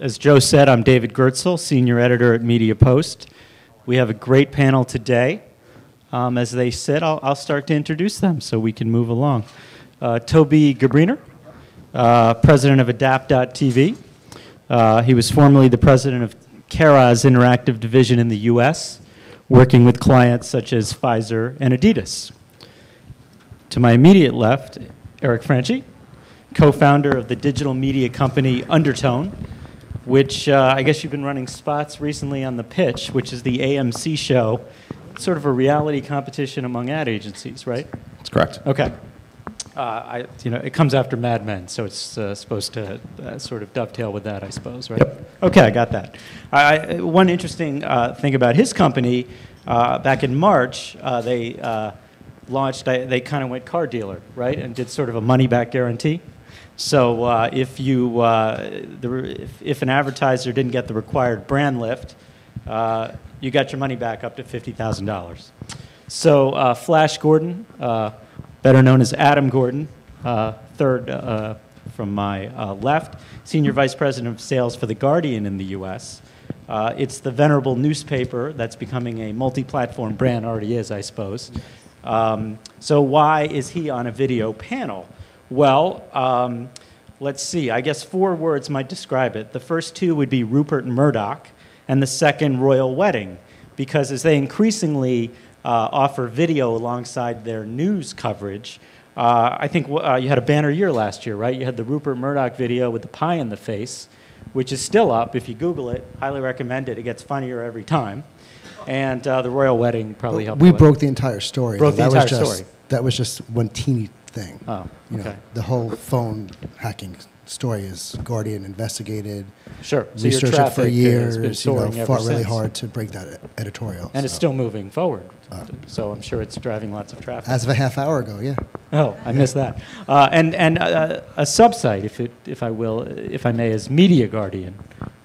As Joe said, I'm David Goetzl, senior editor at Media Post. We have a great panel today. Um, as they sit, I'll, I'll, start to introduce them so we can move along. Uh, Toby Gabriner, uh, president of Adap.tv. Uh, he was formerly the president of Carat's interactive division in the US, working with clients such as Pfizer and Adidas. To my immediate left, Eric Franchi, co-founder of the digital media company Undertone, which uh, I guess you've been running spots recently on The Pitch, which is the AMC show, sort of a reality competition among ad agencies, right? That's correct. Okay. Uh, I, you know, it comes after Mad Men, so it's uh, supposed to uh, sort of dovetail with that, I suppose, right? Yep. Okay, I got that. I, one interesting uh, thing about his company, uh, back in March, they launched, they kind of went car dealer, right, and did sort of a money back guarantee. So uh, if you uh, the, if, if, an advertiser didn't get the required brand lift, uh, you got your money back up to fifty thousand dollars. So uh, Flash Gordon, uh, better known as Adam Gordon, uh, third from my left, senior vice president of sales for the Guardian in the U.S. it's the venerable newspaper that's becoming a multi-platform brand. Already is, I suppose. Um, so why is he on a video panel? Well, um, let's see. I guess four words might describe it. The first two would be Rupert Murdoch, and the second, Royal Wedding, because as they increasingly uh, offer video alongside their news coverage, uh, I think uh, you had a banner year last year, right? You had the Rupert Murdoch video with the pie in the face, which is still up. If you Google it, highly recommend it. It gets funnier every time. And uh, the royal wedding probably helped. We broke the entire story. Broke the that entire was just, story. That was just one teeny thing. Oh, you okay. Know, the whole phone hacking story is Guardian investigated. Sure. So researched it for years. You know, fought really since. hard to break that editorial. And so. it's still moving forward. Uh, so I'm sure it's driving lots of traffic. As of a half hour ago, yeah. Oh, I missed that. Uh, and and uh, a subsite, if it, if I will, if I may, is Media Guardian,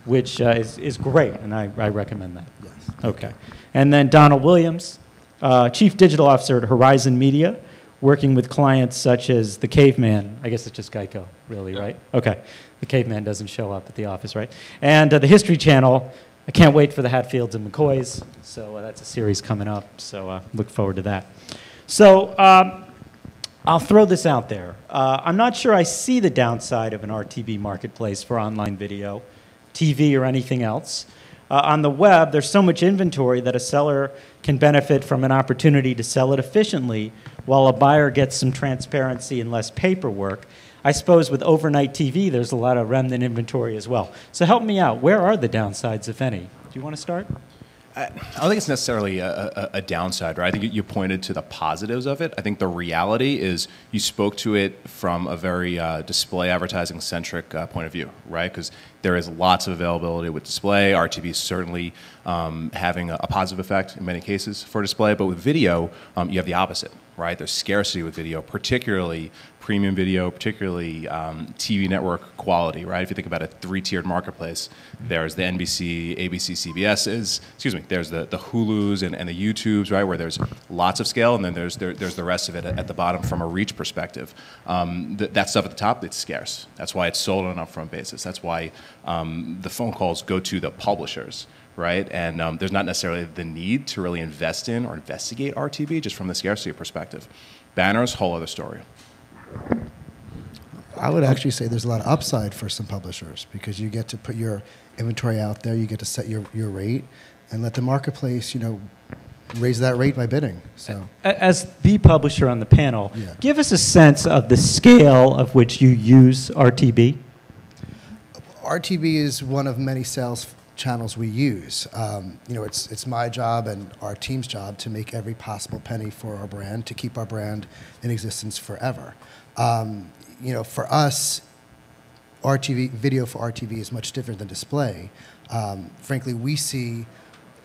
which uh, is is great, and I, I recommend that. Yes. Okay. And then Donald Williams, uh, Chief Digital Officer at Horizon Media working with clients such as the caveman. I guess it's just Geico, really, right? Okay. The caveman doesn't show up at the office, right? And uh, the History Channel. I can't wait for the Hatfields and McCoys. So uh, that's a series coming up. So uh, look forward to that. So um, I'll throw this out there. Uh, I'm not sure I see the downside of an RTB marketplace for online video, TV, or anything else. Uh, on the web, there's so much inventory that a seller can benefit from an opportunity to sell it efficiently while a buyer gets some transparency and less paperwork. I suppose with overnight TV, there's a lot of remnant inventory as well. So help me out. Where are the downsides, if any? Do you want to start? I don't think it's necessarily a, a, a, downside, right? I think you pointed to the positives of it. I think the reality is you spoke to it from a very uh, display advertising centric uh, point of view, right? Because there is lots of availability with display. RTB is certainly um, having a, a, positive effect in many cases for display, but with video, um, you have the opposite, right? There's scarcity with video, particularly premium video, particularly um, TV network quality, right? If you think about a three-tiered marketplace, there's the NBC, ABC, CBS's, excuse me, there's the, the Hulus and, and the YouTubes, right, where there's lots of scale, and then there's, there, there's the rest of it at, the bottom from a reach perspective. Um, th that stuff at the top, it's scarce. That's why it's sold on an upfront basis. That's why um, the phone calls go to the publishers right? And um, there's not necessarily the need to really invest in or investigate RTB just from the scarcity perspective. Banners, whole other story. I would actually say there's a lot of upside for some publishers because you get to put your inventory out there, you get to set your, your rate, and let the marketplace, you know, raise that rate by bidding. So, as the publisher on the panel, yeah. give us a sense of the scale of which you use RTB. RTB is one of many sales channels we use. Um, you know, it's it's my job and our team's job to make every possible penny for our brand to keep our brand in existence forever. Um, you know, for us, RTB video for RTB is much different than display. Um, frankly, we see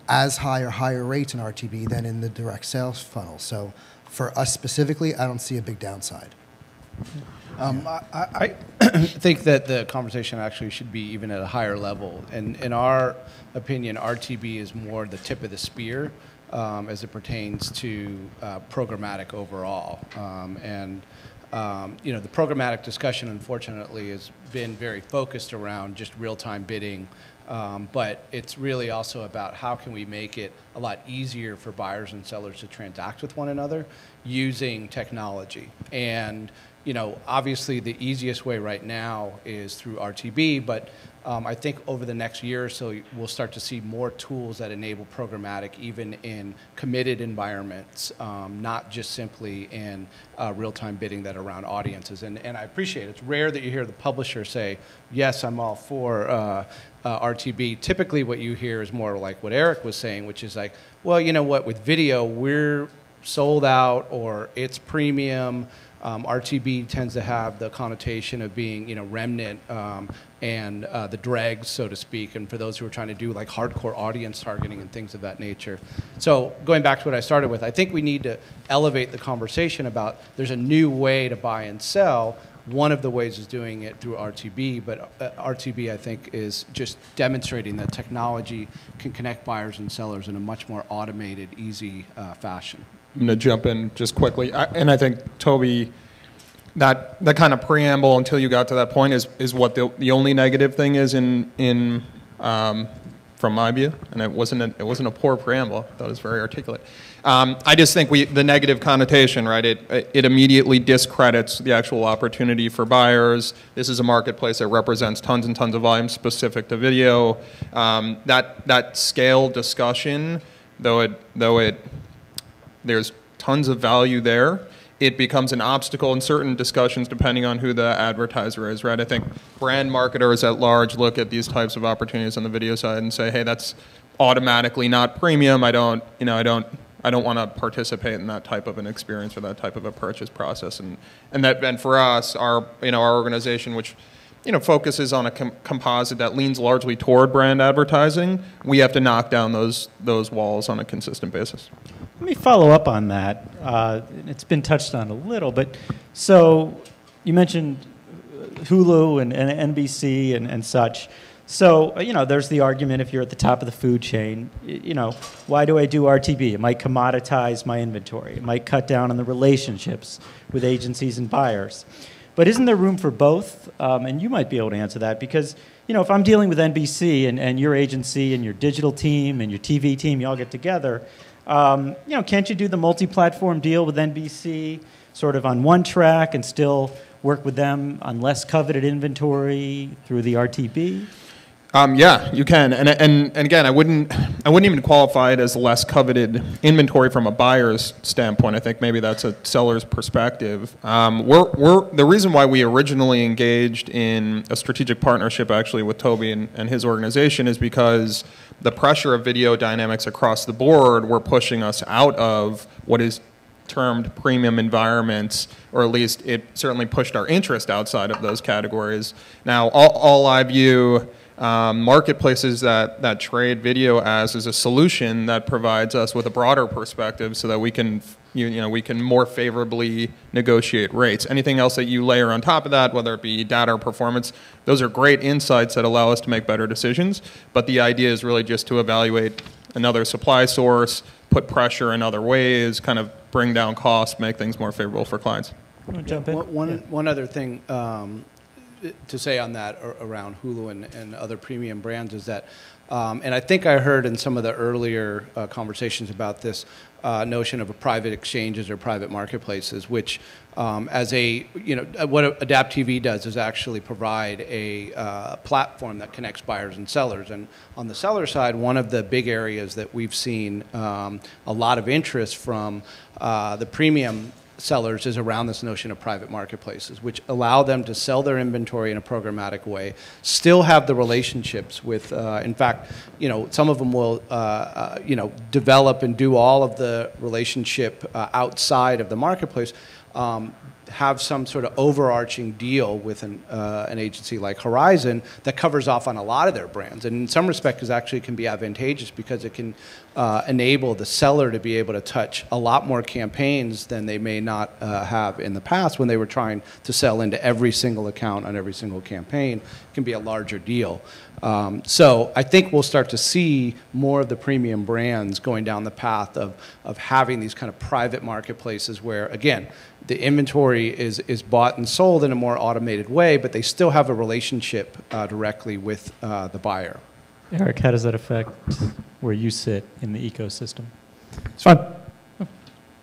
as high or higher rates in RTB than in the direct sales funnel. So, for us specifically, I don't see a big downside. Um, I, I think that the conversation actually should be even at a higher level. And in our opinion, RTB is more the tip of the spear um, as it pertains to uh, programmatic overall. Um, and um, you know, the programmatic discussion, unfortunately, has been very focused around just real-time bidding. Um, but it's really also about how can we make it a lot easier for buyers and sellers to transact with one another using technology. And you know, obviously the easiest way right now is through RTB, but um, I think over the next year or so, we'll start to see more tools that enable programmatic even in committed environments, um, not just simply in uh, real-time bidding that around audiences. And, and I appreciate it. It's rare that you hear the publisher say, yes, I'm all for uh, uh, RTB. Typically what you hear is more like what Eric was saying, which is like, well, you know what, with video, we're sold out or it's premium. Um, RTB tends to have the connotation of being, you know, remnant um, and uh, the dregs, so to speak, and for those who are trying to do like hardcore audience targeting and things of that nature. So going back to what I started with, I think we need to elevate the conversation about there's a new way to buy and sell. One of the ways is doing it through RTB, but uh, RTB I think is just demonstrating that technology can connect buyers and sellers in a much more automated, easy uh, fashion. I'm going to jump in just quickly. I, and I think, Toby, that, that kind of preamble until you got to that point is, is what the, the only negative thing is in, in um, from my view. And it wasn't, a, it wasn't a poor preamble. That was very articulate. Um, I just think we, the negative connotation, right, it, it immediately discredits the actual opportunity for buyers. This is a marketplace that represents tons and tons of volume specific to video. Um, that, that scale discussion, though it, though it there's tons of value there. It becomes an obstacle in certain discussions depending on who the advertiser is, right? I think brand marketers at large look at these types of opportunities on the video side and say, hey, that's automatically not premium. I don't, you know, I don't, I don't want to participate in that type of an experience or that type of a purchase process. And, and that, and for us, our, you know, our organization, which you know, focuses on a com composite that leans largely toward brand advertising, we have to knock down those, those walls on a consistent basis. Let me follow up on that. Uh, it's been touched on a little, but so you mentioned Hulu and, and NBC and, and such. So, uh, you know, there's the argument if you're at the top of the food chain, you know, why do I do RTB? It might commoditize my inventory. It might cut down on the relationships with agencies and buyers. But isn't there room for both? Um, and you might be able to answer that because, you know, if I'm dealing with NBC and, and your agency and your digital team and your TV team, you all get together, um, you know, can't you do the multi-platform deal with NBC sort of on one track and still work with them on less coveted inventory through the RTB? Um, yeah, you can, and, and and again, I wouldn't I wouldn't even qualify it as less coveted inventory from a buyer's standpoint. I think maybe that's a seller's perspective. Um, we're, we're the reason why we originally engaged in a strategic partnership actually with Toby and, and his organization is because the pressure of video dynamics across the board were pushing us out of what is termed premium environments, or at least it certainly pushed our interest outside of those categories. Now, all, all I view um, marketplaces that, that trade video as is a solution that provides us with a broader perspective so that we can you, you know we can more favorably negotiate rates. Anything else that you layer on top of that, whether it be data or performance, those are great insights that allow us to make better decisions. But the idea is really just to evaluate another supply source, put pressure in other ways, kind of bring down costs, make things more favorable for clients. Jump in? One, one, yeah. one other thing um, to say on that around Hulu and, and other premium brands is that, um, and I think I heard in some of the earlier uh, conversations about this uh, notion of a private exchanges or private marketplaces, which um, as a, you know, uh, what Adap.tv does is actually provide a uh, platform that connects buyers and sellers. And on the seller side, one of the big areas that we've seen um, a lot of interest from uh, the premium sellers is around this notion of private marketplaces, which allow them to sell their inventory in a programmatic way, still have the relationships with, uh, in fact, you know, some of them will, uh, uh, you know, develop and do all of the relationship uh, outside of the marketplace, um, have some sort of overarching deal with an, uh, an agency like Horizon that covers off on a lot of their brands. And in some respects, actually can be advantageous because it can uh, enable the seller to be able to touch a lot more campaigns than they may not uh, have in the past when they were trying to sell into every single account on every single campaign. It can be a larger deal. Um, so I think we'll start to see more of the premium brands going down the path of, of having these kind of private marketplaces where, again, the inventory is, is bought and sold in a more automated way, but they still have a relationship uh, directly with uh, the buyer. Eric, how does that affect where you sit in the ecosystem? It's fine.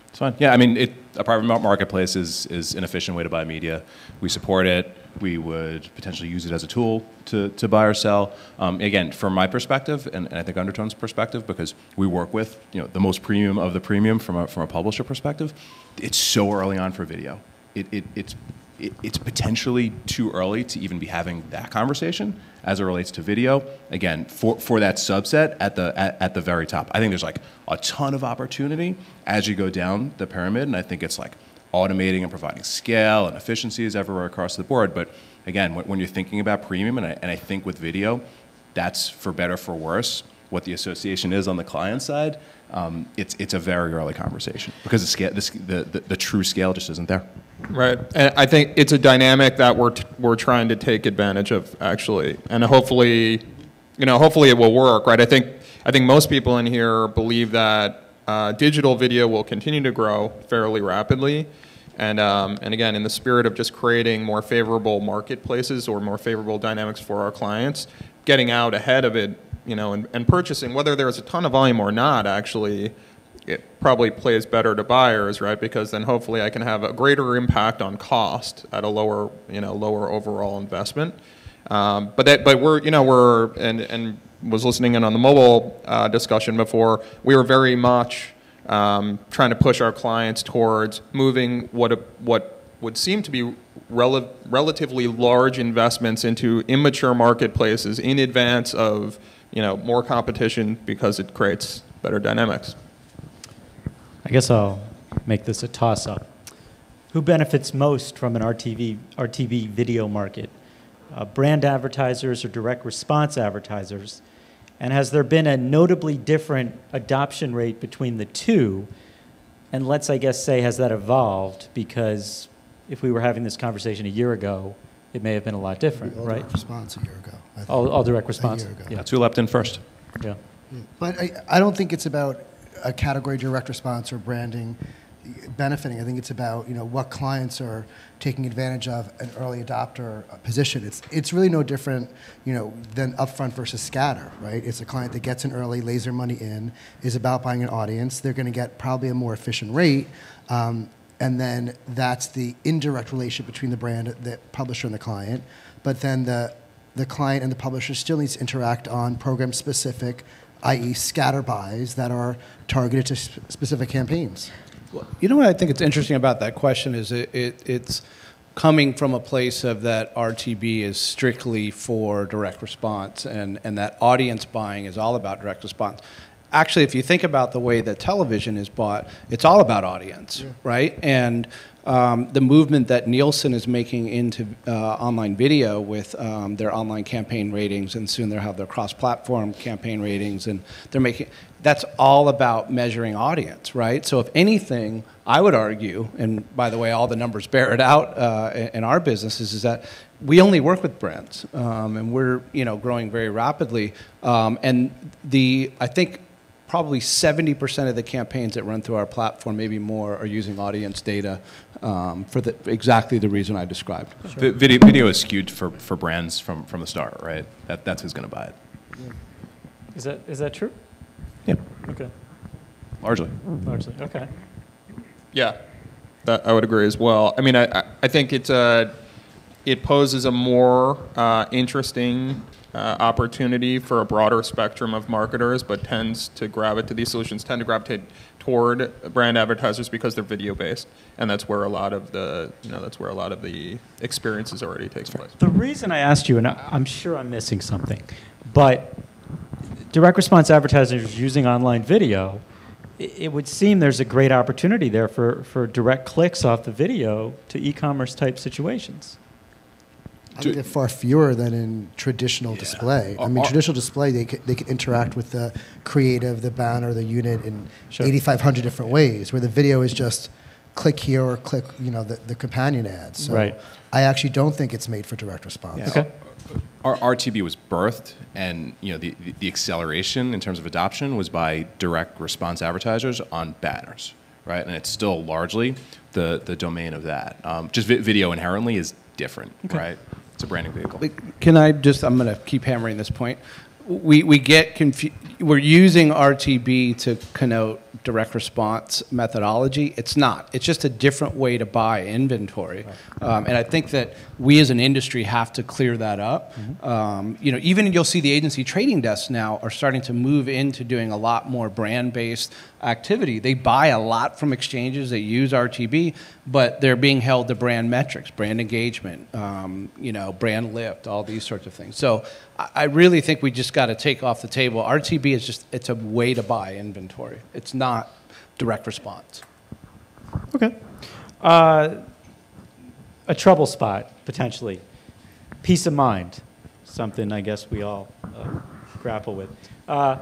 It's fine. Yeah, I mean, it, a private marketplace is, is an efficient way to buy media. We support it. We would potentially use it as a tool to, to buy or sell. Um, again, from my perspective, and, and I think Undertone's perspective, because we work with you know the most premium of the premium from a, from a publisher perspective, it's so early on for video. It, it, it's it, it's potentially too early to even be having that conversation as it relates to video. Again, for, for that subset at the at, at the very top, I think there's like a ton of opportunity as you go down the pyramid, and I think it's like automating and providing scale and efficiencies everywhere across the board. But again, when, when you're thinking about premium, and I, and I think with video, that's for better for worse. What the association is on the client side, um, it's it's a very early conversation because the scale, the, the, the, the true scale just isn't there. Right, and I think it's a dynamic that we're we're trying to take advantage of actually, and hopefully, you know, hopefully it will work. Right, I think I think most people in here believe that uh, digital video will continue to grow fairly rapidly, and um, and again, in the spirit of just creating more favorable marketplaces or more favorable dynamics for our clients, getting out ahead of it, you know, and, and purchasing whether there's a ton of volume or not, actually it probably plays better to buyers, right? Because then hopefully I can have a greater impact on cost at a lower, you know, lower overall investment. Um, but that, but we're, you know, we're and and was listening in on the mobile uh, discussion before. We were very much um, trying to push our clients towards moving what a, what would seem to be rel- relatively large investments into immature marketplaces in advance of, you know, more competition because it creates better dynamics. I guess I'll make this a toss-up. Who benefits most from an RTB, RTB video market? Uh, brand advertisers or direct response advertisers? And has there been a notably different adoption rate between the two? And let's, I guess, say, has that evolved? Because if we were having this conversation a year ago, it may have been a lot different, All right? direct response a year ago. I think. All, all direct response? year ago. Yeah. That's who leapt in first. yeah. But I, I don't think it's about a category direct response or branding benefiting. I think it's about you know what clients are taking advantage of an early adopter position. It's it's really no different you know than upfront versus scatter, right? It's a client that gets in early, lays their money in, is about buying an audience. They're going to get probably a more efficient rate. Um, and then that's the indirect relationship between the brand, the publisher, and the client. But then the the client and the publisher still needs to interact on program specific, i.e., scatter buys that are targeted to sp- specific campaigns. Well, You know what I think it's interesting about that question is it, it, it's coming from a place of that RTB is strictly for direct response and, and that audience buying is all about direct response. Actually, if you think about the way that television is bought, it's all about audience, right? And um, the movement that Nielsen is making into uh, online video with um, their online campaign ratings, and soon they'll have their cross-platform campaign ratings, and they're making that's all about measuring audience, right? So if anything, I would argue, and by the way, all the numbers bear it out uh, in our businesses, is that we only work with brands, um, and we're you know growing very rapidly, um, and the I think probably 70% of the campaigns that run through our platform, maybe more, are using audience data um, for the, exactly the reason I described. Vi- Video, video is skewed for, for brands from, from the start, right? That, that's who's going to buy it, Is that, is that true? Yeah. Okay. largely. Largely. Okay. Yeah, that, I would agree as well. I mean, I, I- I think it's a, it poses a more uh, interesting uh, opportunity for a broader spectrum of marketers, but tends to gravitate, these solutions tend to gravitate toward brand advertisers because they're video based, and that's where a lot of the, you know, that's where a lot of the experiences already takes place. The reason I asked you, and I'm sure I'm missing something, but direct response advertisers using online video, it would seem there's a great opportunity there for, for direct clicks off the video to e-commerce type situations. I think far fewer than in traditional display. I mean, Our- traditional display, they could, they could interact with the creative, the banner, the unit in Sure. 8,500 different ways, where the video is just click here or click, you know, the, the companion ads. So Right. I actually don't think it's made for direct response. Yeah. Okay. Our RTB was birthed, and you know the, the, the acceleration in terms of adoption was by direct response advertisers on banners, right? And it's still largely the, the domain of that. Um, just vi- video inherently is different, right? It's a branding vehicle. Can I just, I'm going to keep hammering this point. We, we get confused, we're using RTB to connote direct response methodology. It's not. It's just a different way to buy inventory. Um, and I think that we as an industry have to clear that up. Um, you know, even you'll see the agency trading desks now are starting to move into doing a lot more brand-based activity. They buy a lot from exchanges that use RTB, but they're being held to brand metrics, brand engagement, um, you know, brand lift, all these sorts of things. So I I really think we just got to take off the table. RTB is just, it's a way to buy inventory. It's not direct response. Okay. Uh, a trouble spot, potentially. Peace of mind, something I guess we all uh, grapple with. Uh,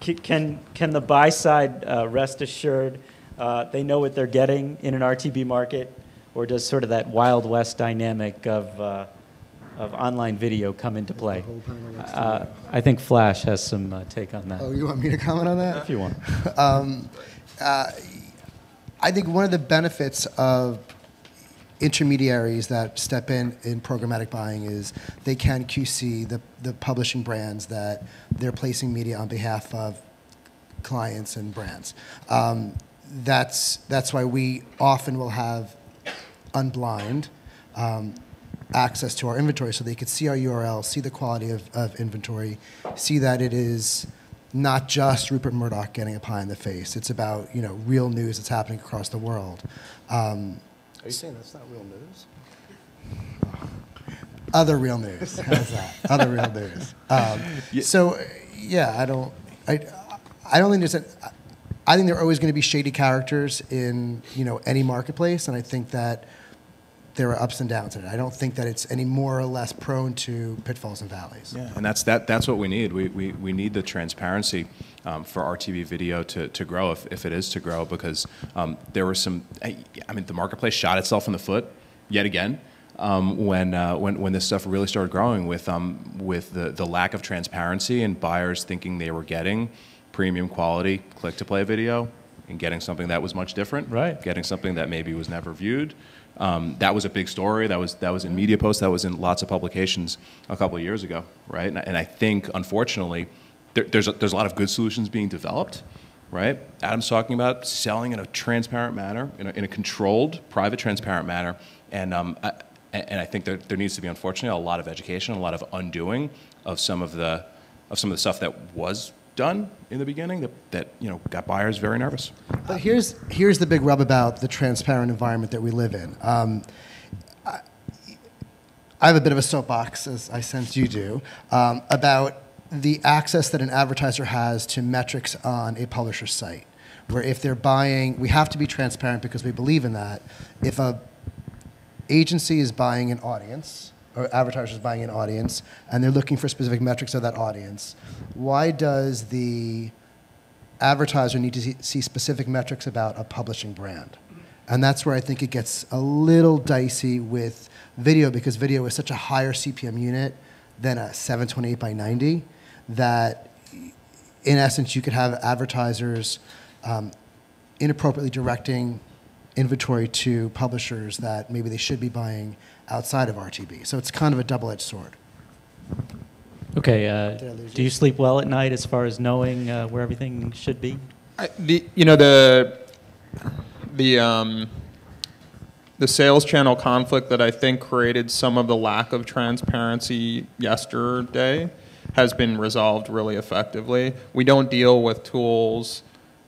can, can the buy side uh, rest assured uh, they know what they're getting in an RTB market? Or does sort of that Wild West dynamic of, uh, of online video come into play? Uh, I think Flash has some uh, take on that, Oh, you want me to comment on that? if you want. I think one of the benefits of intermediaries that step in in programmatic buying is they can QC the, the publishing brands that they're placing media on behalf of clients and brands. Um, that's, that's why we often will have unblind um, access to our inventory so they could see our URL, see the quality of, of inventory, see that it is not just Rupert Murdoch getting a pie in the face. It's about you know real news that's happening across the world. Um, Are you saying that's not real news? Other real news. How's that? Other real news. Um, So, yeah, I don't. I, I don't think there's a. I think there are always going to be shady characters in you know any marketplace, and I think that there are ups and downs in it. I don't think that it's any more or less prone to pitfalls and valleys. Yeah, and that's that. That's what we need. We, we, we need the transparency um, for RTB video to, to grow, if, if it is to grow, because um, there were some. I I mean, the marketplace shot itself in the foot yet again um, when, uh, when when this stuff really started growing with um, with the, the lack of transparency and buyers thinking they were getting premium quality click to play video and getting something that was much different. Right. Getting something that maybe was never viewed. Um, that was a big story. That was that was in media posts. That was in lots of publications a couple of years ago, right? And, I- and I think, unfortunately, there, there's a, there's a lot of good solutions being developed, right? Adam's talking about selling in a transparent manner, in a, in a controlled, private, transparent manner, and um, I, and I think that there needs to be, unfortunately, a lot of education, a lot of undoing of some of the of some of the stuff that was done in the beginning that, that you know got buyers very nervous. But here's here's the big rub about the transparent environment that we live in. Um, I, I have a bit of a soapbox, as I sense you do, um, about the access that an advertiser has to metrics on a publisher's site. Where if they're buying, we have to be transparent because we believe in that. If a agency is buying an audience, or advertisers buying an audience, and they're looking for specific metrics of that audience, why does the advertiser need to see, specific metrics about a publishing brand? And that's where I think it gets a little dicey with video because video is such a higher CPM unit than a 728 by 90 that in essence you could have advertisers um, inappropriately directing inventory to publishers that maybe they should be buying outside of RTB. So it's kind of a double-edged sword. Okay, uh, Did do you sleep well at night as far as knowing uh, where everything should be? I, the, you know the the um, the sales channel conflict that I think created some of the lack of transparency yesterday has been resolved really effectively. We don't deal with tools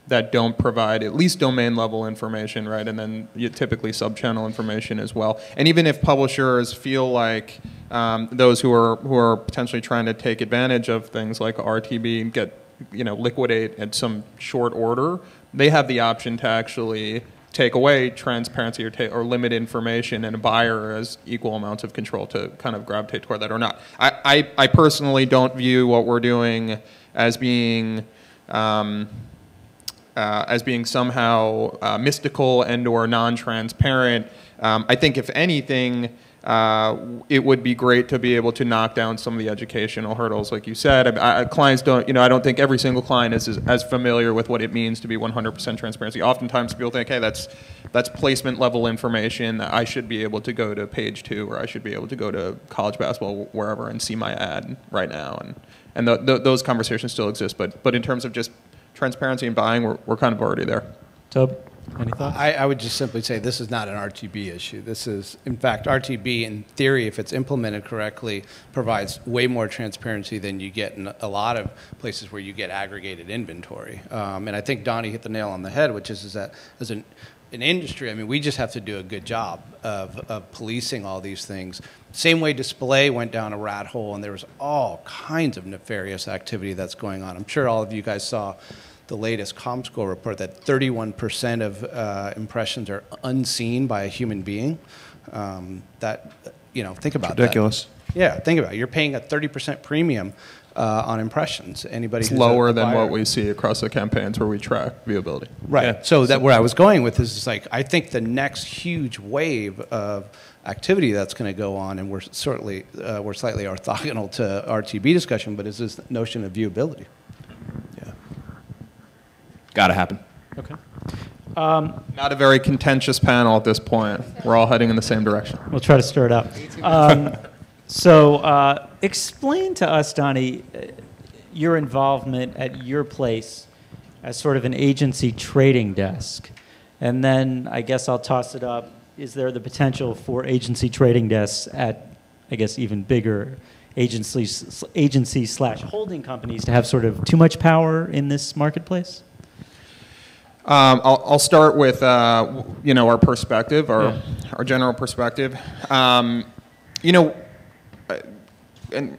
that don't provide at least domain level information, right? And then typically sub-channel information as well. And even if publishers feel like um, those who are who are potentially trying to take advantage of things like RTB and get you know liquidate at some short order, they have the option to actually take away transparency or, ta- or limit information, and a buyer has equal amounts of control to kind of gravitate toward that or not. I, I, I personally don't view what we're doing as being um, uh, as being somehow uh, mystical and or non-transparent. Um, I think if anything, uh, it would be great to be able to knock down some of the educational hurdles, like you said. I, I, clients don't, you know, I don't think every single client is, is as familiar with what it means to be 100% transparency. Oftentimes, people think, hey, that's that's placement level information. I should be able to go to page two, or I should be able to go to college basketball wherever and see my ad right now, and and the, the, those conversations still exist. But but in terms of just transparency and buying, we're, we're kind of already there. Tob, any thoughts? I, I would just simply say this is not an RTB issue. This is, in fact, RTB in theory, if it's implemented correctly, provides way more transparency than you get in a lot of places where you get aggregated inventory. Um, and I think Donnie hit the nail on the head, which is, is that as an an industry, I mean, we just have to do a good job of, of policing all these things. Same way display went down a rat hole, and there was all kinds of nefarious activity that's going on. I'm sure all of you guys saw the latest ComScore report that 31% of uh, impressions are unseen by a human being. Um, that, you know, think about ridiculous. that. Yeah, think about it. You're paying a 30% premium uh, on impressions. Anybody it's who's lower than what we see across the campaigns where we track viewability. Right. Yeah. So that where I was going with this is like I think the next huge wave of activity that's going to go on, and we're certainly uh, we're slightly orthogonal to RTB discussion, but is this notion of viewability. Yeah. Got to happen. Okay. Not a very contentious panel at this point. We're all heading in the same direction. We'll try to stir it up. Um, so, uh, explain to us, Donnie, uh, your involvement at your place as sort of an agency trading desk. And then I guess I'll toss it up. Is there the potential for agency trading desks at, I guess, even bigger agencies, agency slash holding companies to have sort of too much power in this marketplace? Um, I'll, I'll start with uh, you know our perspective, our Yeah. our general perspective. Um, you know, and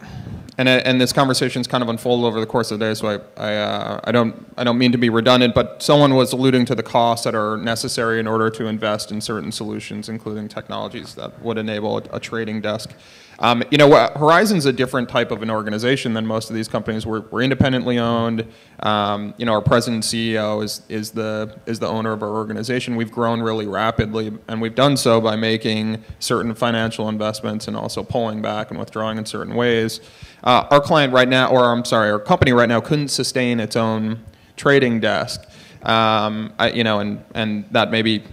and uh, and this conversation's kind of unfolded over the course of the day, so I I, uh, I don't I don't mean to be redundant, but someone was alluding to the costs that are necessary in order to invest in certain solutions, including technologies that would enable a, a trading desk. Um, you know, Horizon's a different type of an organization than most of these companies. We're, we're independently owned. Um, you know, our president CEO is, is, the, is the owner of our organization. We've grown really rapidly, and we've done so by making certain financial investments and also pulling back and withdrawing in certain ways. Uh, our client right now, or I'm sorry, our company right now couldn't sustain its own trading desk. Um, I, you know, and, and that may be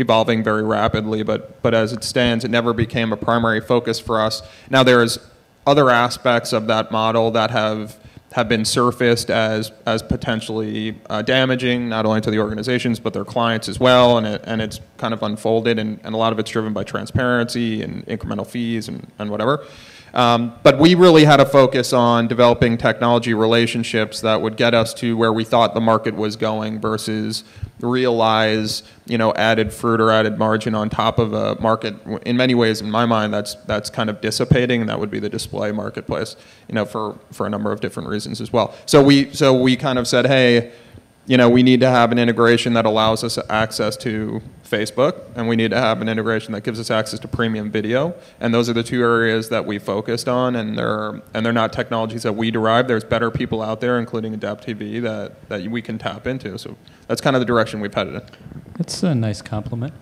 evolving very rapidly, but, but as it stands, it never became a primary focus for us. Now, there's other aspects of that model that have, have been surfaced as, as potentially uh, damaging, not only to the organizations, but their clients as well, and, it, and it's kind of unfolded, and, and a lot of it's driven by transparency and incremental fees and, and whatever. Um, but we really had a focus on developing technology relationships that would get us to where we thought the market was going versus realize, you know, added fruit or added margin on top of a market. In many ways, in my mind, that's that's kind of dissipating, and that would be the display marketplace, you know, for for a number of different reasons as well. So we so we kind of said, hey, you know, we need to have an integration that allows us access to Facebook, and we need to have an integration that gives us access to premium video. And those are the two areas that we focused on, and they're and they're not technologies that we derive. There's better people out there, including Adap.tv, that that we can tap into. So that's kind of the direction we've headed in. That's a nice compliment.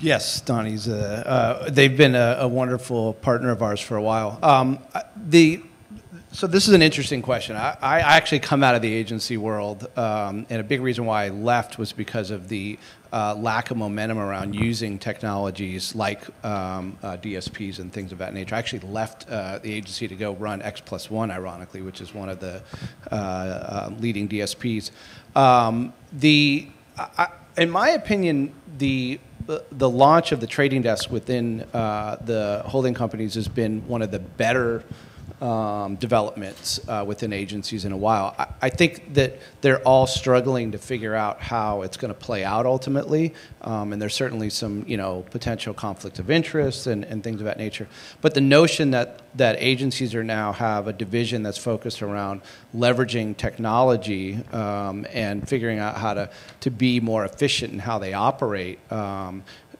Yes, Donnie's. A, uh, they've been a, a wonderful partner of ours for a while. Um, the so this is an interesting question. I, I actually come out of the agency world, um, and a big reason why I left was because of the uh, lack of momentum around using technologies like um, uh, DSPs and things of that nature. I actually left uh, the agency to go run X Plus One, ironically, which is one of the uh, uh, leading DSPs. Um, the I, in my opinion, the the launch of the trading desk within uh, the holding companies has been one of the better um, developments uh, within agencies in a while. I, I think that they're all struggling to figure out how it's going to play out ultimately, um, and there's certainly some you know potential conflicts of interest and, and things of that nature. But the notion that that agencies are now have a division that's focused around leveraging technology um, and figuring out how to to be more efficient in how they operate.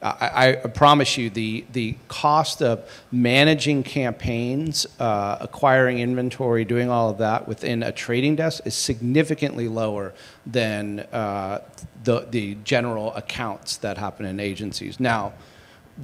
I, I promise you, the, the cost of managing campaigns, uh, acquiring inventory, doing all of that within a trading desk is significantly lower than uh, the, the general accounts that happen in agencies. Now,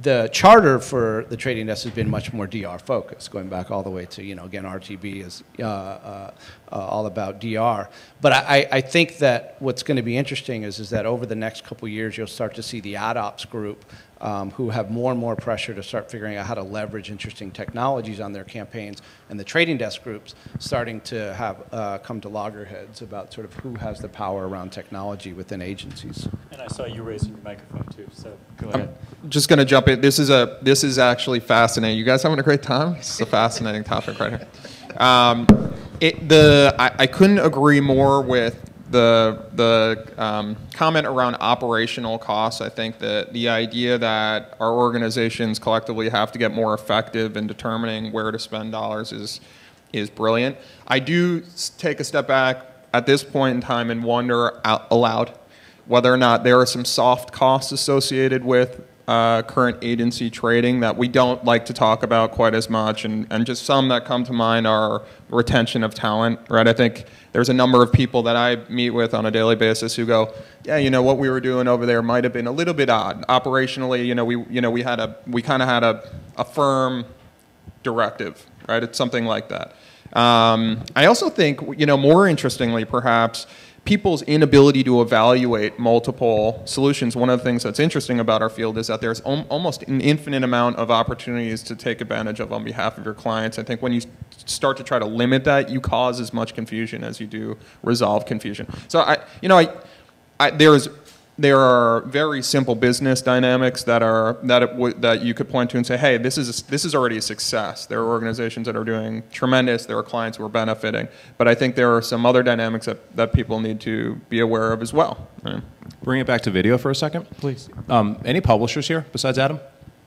the charter for the trading desk has been much more DR focused, going back all the way to, you know, again, RTB is uh, uh, uh, all about DR. But I, I think that what's going to be interesting is, is that over the next couple years, you'll start to see the ad ops group um, who have more and more pressure to start figuring out how to leverage interesting technologies on their campaigns, and the trading desk groups starting to have uh, come to loggerheads about sort of who has the power around technology within agencies. And I saw you raising your microphone too, so go ahead. Just going to jump in. This is a this is actually fascinating. You guys having a great time? It's a fascinating topic right here. Um, it, the I, I couldn't agree more with the the um, comment around operational costs. I think that the idea that our organizations collectively have to get more effective in determining where to spend dollars is is brilliant. I do take a step back at this point in time and wonder out aloud whether or not there are some soft costs associated with uh, current agency trading that we don't like to talk about quite as much, and, and just some that come to mind are retention of talent, right? I think there's a number of people that I meet with on a daily basis who go, yeah, you know, what we were doing over there might have been a little bit odd. Operationally, you know, we, you know, we had a, we kind of had a, a firm directive, right? It's something like that. Um, I also think, you know, more interestingly, perhaps, people's inability to evaluate multiple solutions. One of the things that's interesting about our field is that there's almost an infinite amount of opportunities to take advantage of on behalf of your clients. I think when you start to try to limit that, you cause as much confusion as you do resolve confusion. So I, you know, I, I there's there are very simple business dynamics that are that it that you could point to and say, hey, this is a, this is already a success. There are organizations that are doing tremendous. There are clients who are benefiting. But I think there are some other dynamics that, that people need to be aware of as well. Right? Bring it back to video for a second, please. Um, any publishers here besides Adam?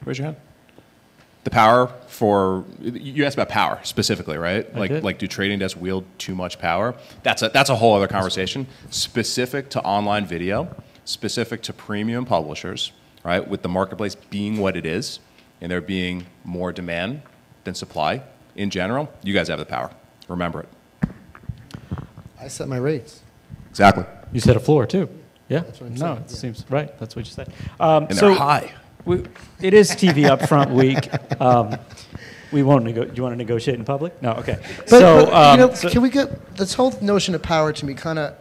Raise your hand. The power for you asked about power specifically, right? I like did. like do trading desks wield too much power? That's a that's a whole other conversation. Specific to online video specific to premium publishers, right, with the marketplace being what it is and there being more demand than supply in general, you guys have the power. Remember it. I set my rates. Exactly. You set a floor too. Yeah. That's what I'm no, saying, it yeah. seems right. That's what you said. Um, And so they're high. We, it is TV upfront week. Um, we won't nego- Do you want to negotiate in public? No. Okay. But, so, but, um, you know, so- can we get this whole notion of power to me kind of?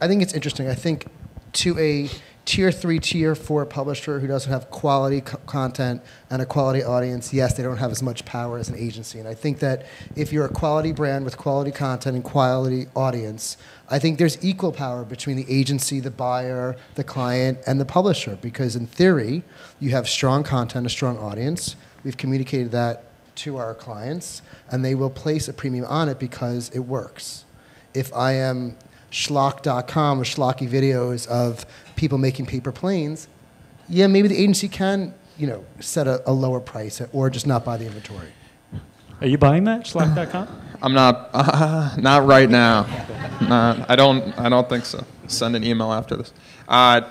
I think it's interesting. I think to a tier three, tier four publisher who doesn't have quality co- content and a quality audience, yes, they don't have as much power as an agency. And I think that if you're a quality brand with quality content and quality audience, I think there's equal power between the agency, the buyer, the client, and the publisher. Because in theory, you have strong content, a strong audience. We've communicated that to our clients, and they will place a premium on it because it works. If I am schlock.com or schlocky videos of people making paper planes, yeah, maybe the agency can, you know, set a, a lower price or just not buy the inventory. are you buying that? Schlock.com? I'm not uh, not right now. Not, I don't I don't think so. Send an email after this. Uh,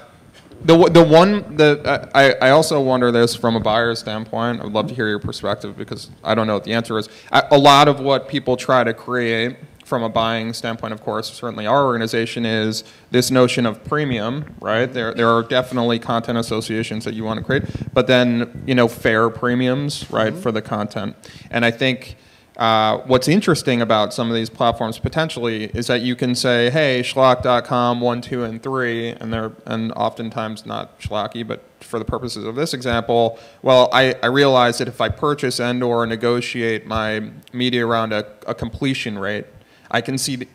the the one the uh, I I also wonder this from a buyer's standpoint. I would love to hear your perspective because I don't know what the answer is. A a lot of what people try to create from a buying standpoint, of course, certainly our organization is this notion of premium, right? There, there are definitely content associations that you want to create, but then, you know, fair premiums, right, for the content. And I think uh, what's interesting about some of these platforms potentially is that you can say, hey, schlock.com, one, two, and three, and they're, and oftentimes not schlocky, but for the purposes of this example, well, I, I realize that if I purchase and or negotiate my media around a, a completion rate, I can see the,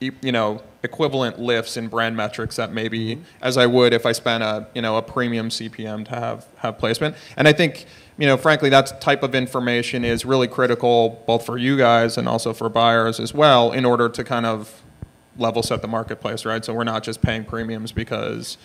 you know equivalent lifts in brand metrics that maybe mm-hmm. as I would if I spent a you know a premium CPM to have have placement. And I think you know frankly that type of information is really critical both for you guys and also for buyers as well in order to kind of level set the marketplace, right? So we're not just paying premiums because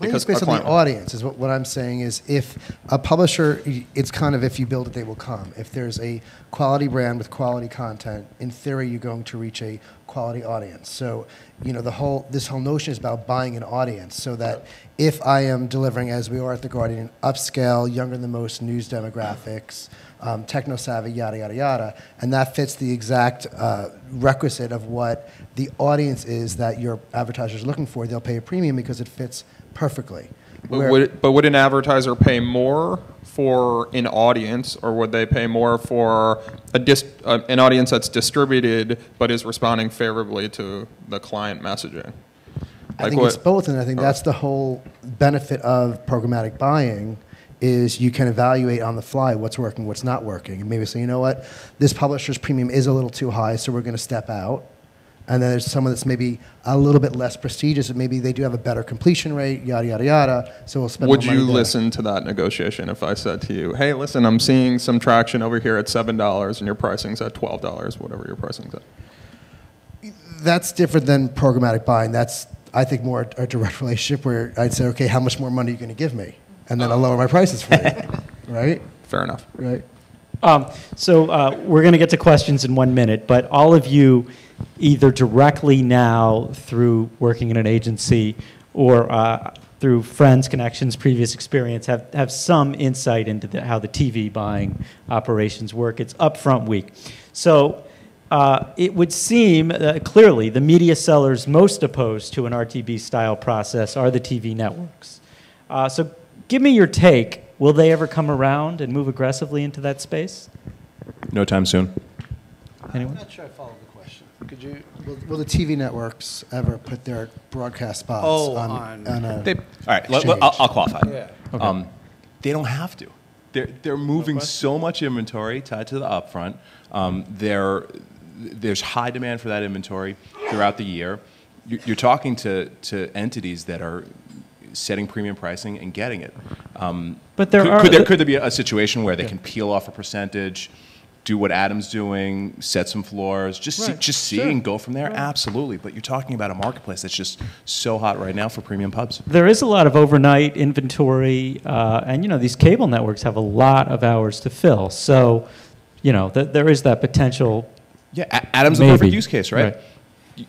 Because it's based on the audience. Is what, what I'm saying is if a publisher, it's kind of if you build it, they will come. If there's a quality brand with quality content, in theory, you're going to reach a quality audience. So, you know, the whole this whole notion is about buying an audience. So that if I am delivering, as we are at the Guardian, upscale, younger than most news demographics. Um, techno savvy, yada yada yada, and that fits the exact uh, requisite of what the audience is that your advertiser is looking for. They'll pay a premium because it fits perfectly. But Where- would, but would an advertiser pay more for an audience, or would they pay more for a dis, uh, an audience that's distributed but is responding favorably to the client messaging? I Like think what- it's both, and I think that's the whole benefit of programmatic buying is you can evaluate on the fly what's working, what's not working, and maybe say, you know what, this publisher's premium is a little too high, so we're going to step out. And then there's someone that's maybe a little bit less prestigious, and maybe they do have a better completion rate, yada yada yada. So we'll spend Would you there. listen to that negotiation if I said to you, "Hey, listen, I'm seeing some traction over here at seven dollars, and your pricing's at twelve dollars, whatever your pricing's at"? That's different than programmatic buying. That's I think more a direct relationship where I'd say, okay, how much more money are you going to give me, and then I'll lower my prices for you, right? Fair enough. Right. Um, so uh, we're going to get to questions in one minute, but all of you, either directly now through working in an agency or uh, through friends, connections, previous experience, have, have some insight into the, how the TV buying operations work. It's upfront week. So uh, it would seem uh, clearly the media sellers most opposed to an RTB style process are the TV networks. Uh, so give me your take. Will they ever come around and move aggressively into that space? No time soon. Anyone? I'm not sure I followed the question. Could you? Will, will the TV networks ever put their broadcast spots Oh, on, on- on a They, all right, let, let- I'll, I'll qualify. Yeah. Um, they don't have to. They're, they're moving so much inventory tied to the upfront. Um, there's high demand for that inventory throughout the year. You- You're talking to, to entities that are setting premium pricing and getting it. Um, But there could, are- could there, could there be a situation where they can peel off a percentage, do what Adam's doing, set some floors, just see, just see sure. and go from there? Absolutely. But you're talking about a marketplace that's just so hot right now for premium pubs. There is a lot of overnight inventory, uh, and you know these cable networks have a lot of hours to fill. So, you know, th- there is that potential. Yeah, A- Adam's Maybe. perfect use case, right? Right.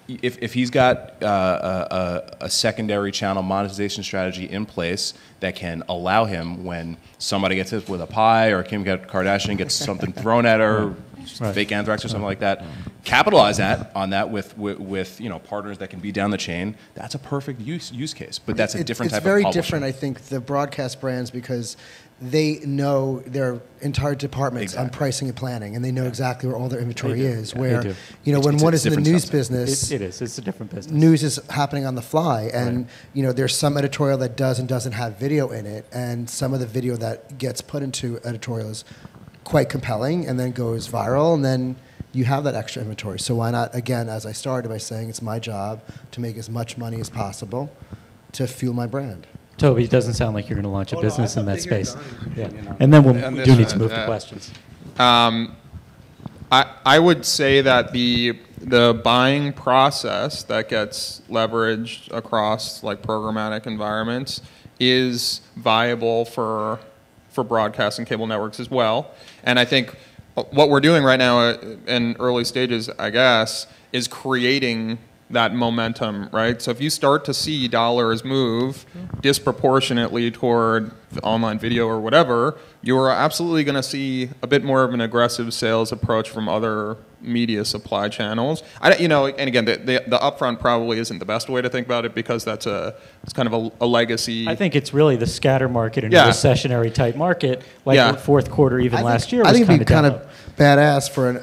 If, if he's got uh, a, a, secondary channel monetization strategy in place that can allow him when somebody gets hit with a pie or Kim Kardashian gets something thrown at her, Right. fake anthrax or something like that, capitalize that on that with, with, with you know partners that can be down the chain. That's a perfect use use case, but that's a different it's type very of publisher. different, I think, the broadcast brands because they know their entire departments on pricing and planning, and they know exactly where all their inventory is. Yeah, where you know It's- when it's one is in the news business, It, it is. It's a different business. news is happening on the fly and Right. you know there's some editorial that does and doesn't have video in it and some of the video that gets put into editorial is quite compelling and then goes viral and then you have that extra inventory so why not again as i started by saying it's my job to make as much money as possible to fuel my brand Toby, it doesn't sound like you're going to launch a business in that that you were space. Yeah. And then we'll, we do need to move to questions. Um, I, I would say that the the buying process that gets leveraged across like programmatic environments is viable for for broadcast and cable networks as well. And I think what we're doing right now uh, in early stages, I guess, is creating that momentum, right? So if you start to see dollars move disproportionately toward online video or whatever, you are absolutely going to see a bit more of an aggressive sales approach from other media supply channels. I, don't- you know, and again, the, the, the upfront probably isn't the best way to think about it because that's a it's kind of a, a legacy. I think it's really the scatter market and Yeah. recessionary type market, like Yeah. the fourth quarter even I last think, year I think it'd be kind of of badass for an, a,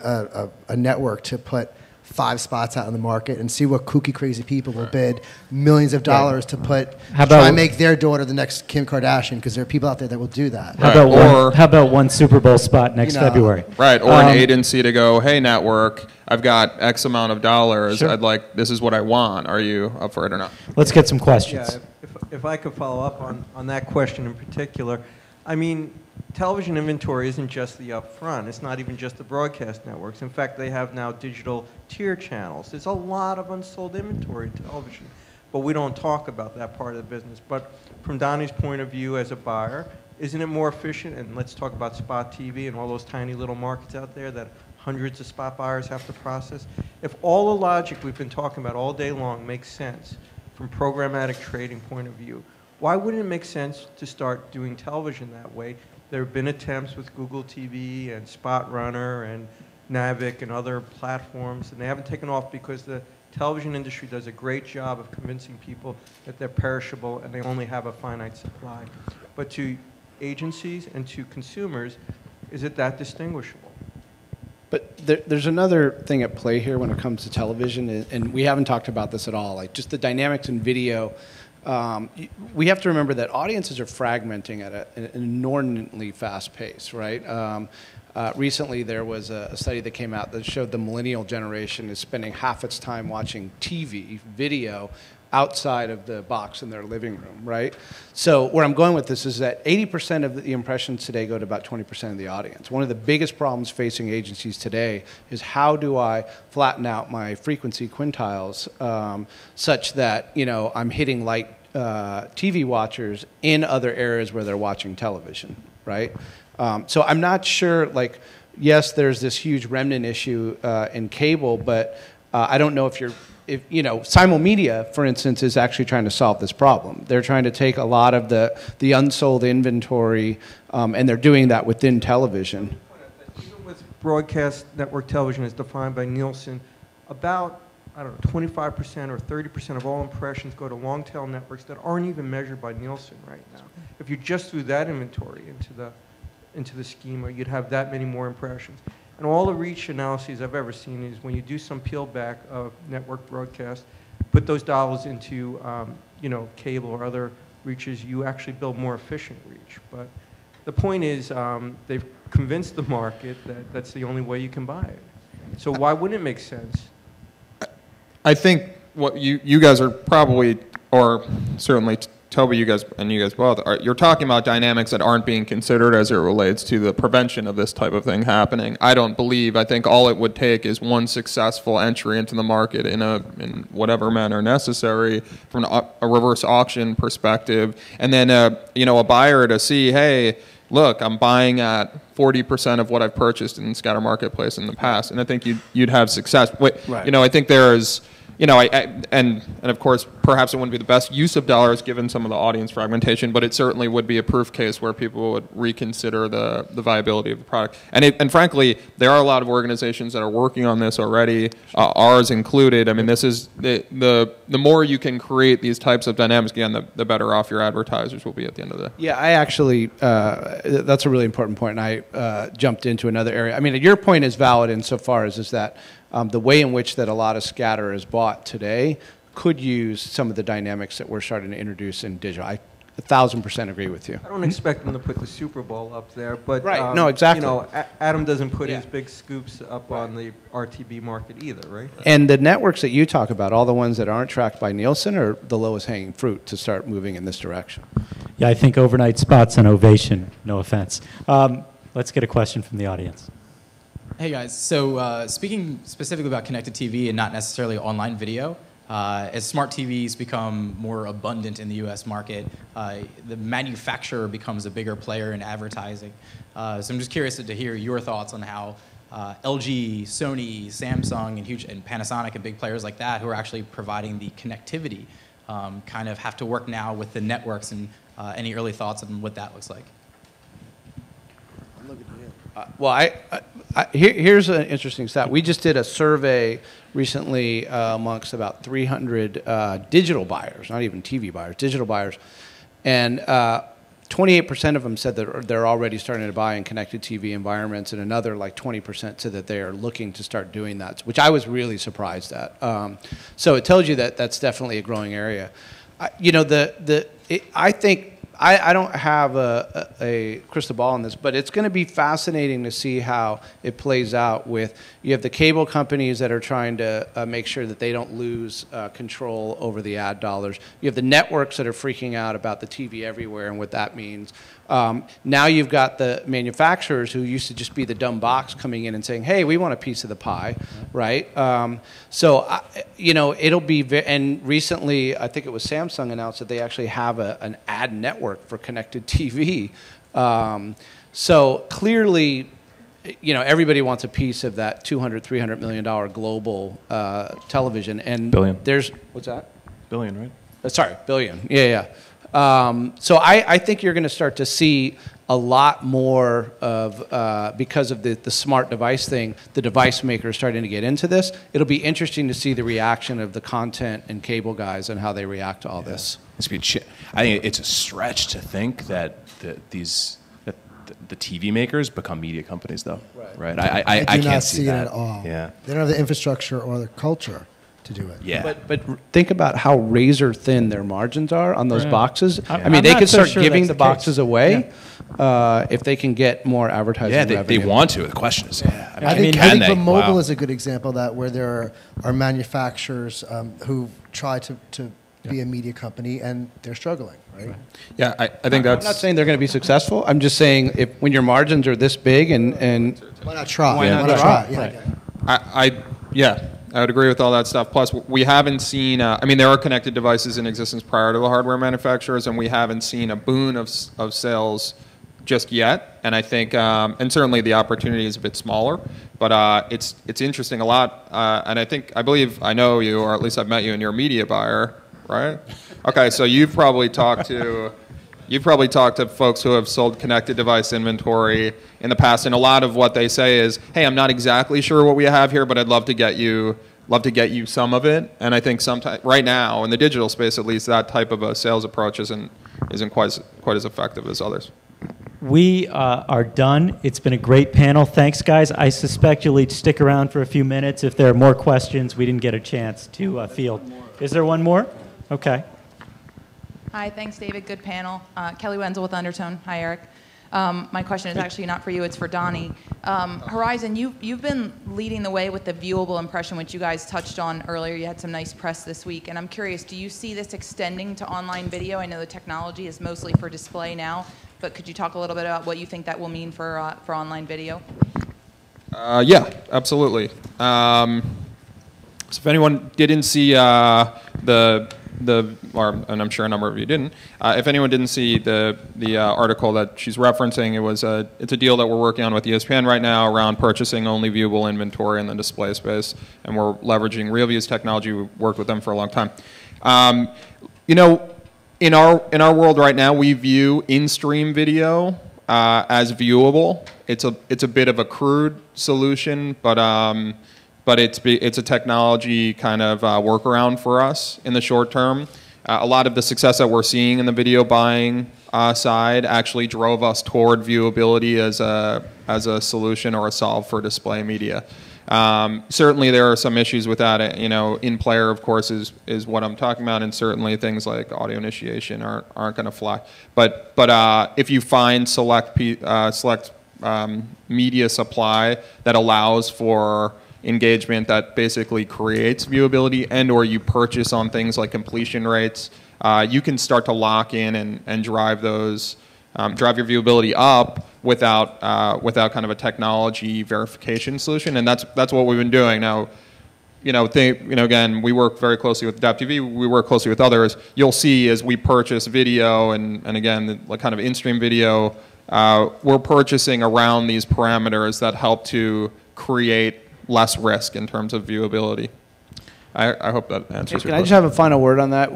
a, a network to put five spots out in the market and see what kooky crazy people will bid millions of dollars to put How try and make their daughter the next Kim Kardashian because there are people out there that will do that. How Right, about or- one, how about one Super Bowl spot next You know, February? Right, or Um, an agency to go, hey, network, I've got X amount of dollars. Sure. I'd like, this is what I want. Are you up for it or not? Let's get some questions. if, if- if I could follow up on, on that question in particular, I mean, television inventory isn't just the upfront. It's not even just the broadcast networks. In fact, they have now digital tier channels. There's a lot of unsold inventory in television. but we don't talk about that part of the business. But from Donnie's point of view as a buyer, isn't it more efficient? And let's talk about spot TV and all those tiny little markets out there that hundreds of spot buyers have to process. If all the logic we've been talking about all day long makes sense from programmatic trading point of view, why wouldn't it make sense to start doing television that way? There have been attempts with Google TV and Spot Runner and Navic and other platforms, and they haven't taken off because the television industry does a great job of convincing people that they're perishable and they only have a finite supply. But to agencies and to consumers, is it that distinguishable? But there, there's another thing at play here when it comes to television, and, and we haven't talked about this at all. Like just the dynamics in video. Um, we have to remember that audiences are fragmenting at a, an inordinately fast pace, right? Um, uh, recently, there was a, a study that came out that showed the millennial generation is spending half its time watching TV, video, outside of the box in their living room, right? So where I'm going with this is that 80% of the impressions today go to about 20% of the audience. One of the biggest problems facing agencies today is how do I flatten out my frequency quintiles um, such that you know I'm hitting light uh, TV watchers in other areas where they're watching television, right? Um, so I'm not sure, like, yes, there's this huge remnant issue uh, in cable, but uh, I don't know if you're, if you know, Simulmedia, for instance, is actually trying to solve this problem. They're trying to take a lot of the the unsold inventory, um, and they're doing that within television. Even with broadcast network television as defined by Nielsen, about, I don't know, 25% or 30% of all impressions go to long tail networks that aren't even measured by Nielsen right now. If you just threw that inventory into the, into the schema, you'd have that many more impressions. And all the reach analyses I've ever seen is when you do some peel back of network broadcast, put those dollars into, um, you know, cable or other reaches, you actually build more efficient reach. But the point is, um, they've convinced the market that that's the only way you can buy it. So why wouldn't it make sense? I think what you, you guys are probably, or certainly Toby, you guys, and you guys both, are, you're talking about dynamics that aren't being considered as it relates to the prevention of this type of thing happening. I don't believe. I think all it would take is one successful entry into the market in a in whatever manner necessary from an, a reverse auction perspective, and then uh, you know a buyer to see, hey, look, I'm buying at 40% of what I've purchased in Scatter Marketplace in the past, and I think you'd you'd have success. Wait, Right. You know, I think there's you know, I, I, and and of course, perhaps it wouldn't be the best use of dollars given some of the audience fragmentation, but it certainly would be a proof case where people would reconsider the, the viability of the product. And it, and frankly, there are a lot of organizations that are working on this already, uh, ours included. I mean, this is the, the the more you can create these types of dynamics, again, the, the better off your advertisers will be at the end of the. Yeah, I actually, uh, that's a really important point, and I uh, jumped into another area. I mean, your point is valid insofar as is that um, the way in which that a lot of scatter is bought today could use some of the dynamics that we're starting to introduce in digital. I a thousand percent agree with you. I don't expect them to put the Super Bowl up there, but Right. um, No, exactly. You know, A- Adam doesn't put Yeah. his big scoops up on the RTB market either, right? And the networks that you talk about, all the ones that aren't tracked by Nielsen, are the lowest hanging fruit to start moving in this direction. Yeah, I think overnight spots and ovation. No offense. Um, let's get a question from the audience. Hey guys, so uh, speaking specifically about connected TV and not necessarily online video, uh, as smart TVs become more abundant in the US market, uh, the manufacturer becomes a bigger player in advertising. Uh, so I'm just curious to hear your thoughts on how uh, LG, Sony, Samsung, and huge and Panasonic and big players like that who are actually providing the connectivity um, kind of have to work now with the networks and uh, any early thoughts on what that looks like. Uh, Well, I, I, I, here, here's an interesting stat. We just did a survey recently uh, amongst about 300 uh, digital buyers, not even TV buyers, digital buyers, and uh, 28% of them said that they're already starting to buy in connected TV environments, and another like 20% said that they are looking to start doing that, which I was really surprised at. Um, so it tells you that that's definitely a growing area. I, you know, the the it, I think I, I don't have a, a, a crystal ball on this, but it's going to be fascinating to see how it plays out. With you have the cable companies that are trying to uh, make sure that they don't lose uh, control over the ad dollars. You have the networks that are freaking out about the TV everywhere and what that means. Um, now you've got the manufacturers who used to just be the dumb box coming in and saying, "Hey, we want a piece of the pie," right? Um, so, I, you know, it'll be. Ve- and recently, I think it was Samsung announced that they actually have a, an ad network for connected TV. Um, so clearly, you know, everybody wants a piece of that 200, 300 million dollar global uh, television. And Billion. There's what's that? Billion, right? Uh, sorry, billion. Yeah, yeah. Um, so I, I think you're going to start to see a lot more of uh, because of the, the smart device thing. The device makers starting to get into this. It'll be interesting to see the reaction of the content and cable guys and how they react to all this. It's be chi- I think it's a stretch to think that the, these that the, the TV makers become media companies, though. Right. Right. I I, I, I do can't not see, see it at all. Yeah. They don't have the infrastructure or the culture to do it. Yeah. But but think about how razor thin their margins are on those Right. boxes. I'm- I mean, I'm they could so start sure giving the the boxes away uh, if they can get more advertising yeah, they, they want to. The question is, yeah. I mean, I think, can I think they? the mobile Wow. is a good example of that, where there are, are manufacturers um, who try to, to be a media company and they're struggling, right? Yeah, I, I think that's. I'm not saying they're going to be successful. I'm just saying if when your margins are this big and and Why not try? Why not not try? Yeah, Right. I, I yeah, I would agree with all that stuff. Plus, we haven't seen. Uh, I mean, there are connected devices in existence prior to the hardware manufacturers, and we haven't seen a boon of of sales just yet. And I think, um, and certainly the opportunity is a bit smaller, but uh, it's it's interesting a lot. Uh, and I think I believe I know you, or at least I've met you, and you're a media buyer, right? Okay, so you've probably talked to. You've probably talked to folks who have sold connected device inventory in the past, and a lot of what they say is, "Hey, I'm not exactly sure what we have here, but I'd love to get you, love to get you some of it." And I think sometimes, right now, in the digital space at least, that type of a sales approach isn't isn't quite as, quite as effective as others. We uh, are done. It's been a great panel. Thanks, guys. I suspect you'll each stick around for a few minutes if there are more questions we didn't get a chance to uh, field. Is there one more? Okay. Hi, thanks, David. Good panel. Uh, Kelly Wenzel with Undertone. Hi, Eric. Um, my question is actually not for you, it's for Donnie. Um, Horizon, you, you've been leading the way with the viewable impression, which you guys touched on earlier. You had some nice press this week. And I'm curious, do you see this extending to online video? I know the technology is mostly for display now, but could you talk a little bit about what you think that will mean for, uh, for online video? Uh, yeah, absolutely. Um, so if anyone didn't see uh, the the, or, and I'm sure a number of you didn't, uh, if anyone didn't see the the uh, article that she's referencing, it was a it's a deal that we're working on with ESPN right now around purchasing only viewable inventory in the display space, and we're leveraging RealVu's technology. We've worked with them for a long time. Um, you know, in our in our world right now, we view in-stream video uh, as viewable. It's a it's a bit of a crude solution, but um, but it's be, it's a technology kind of uh, workaround for us in the short term. Uh, a lot of the success that we're seeing in the video buying uh, side actually drove us toward viewability as a as a solution or a solve for display media. Um, certainly, there are some issues with that. You know, in player, of course, is is what I'm talking about, and certainly things like audio initiation aren't aren't going to fly. But but uh, if you find select uh, select um, media supply that allows for engagement that basically creates viewability and or you purchase on things like completion rates uh, you can start to lock in and, and drive those um, drive your viewability up without uh, without kind of a technology verification solution and that's that's what we've been doing now you know, you know, again, we work very closely with Adap.tv. We work closely with others. You'll see as we purchase video and, and again, the, kind of in-stream video, uh, we're purchasing around these parameters that help to create less risk in terms of viewability. I, I hope that answers Can your I just have a final word on that?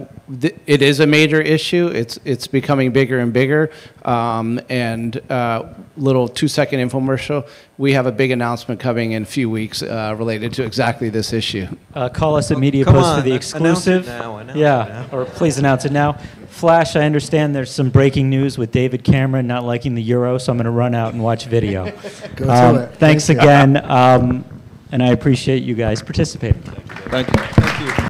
It is a major issue. It's it's becoming bigger and bigger. Um, and uh, little two second infomercial. We have a big announcement coming in a few weeks uh, related to exactly this issue. Uh, call us at Media come Post on, for the announce it exclusive. now, announce it yeah, now. or please announce it now. Flash, I understand there's some breaking news with David Cameron not liking the Euro, so I'm going to run out and watch video. Go to Um, it. Thanks Thank you. again, um, and I appreciate you guys participating. Thank you.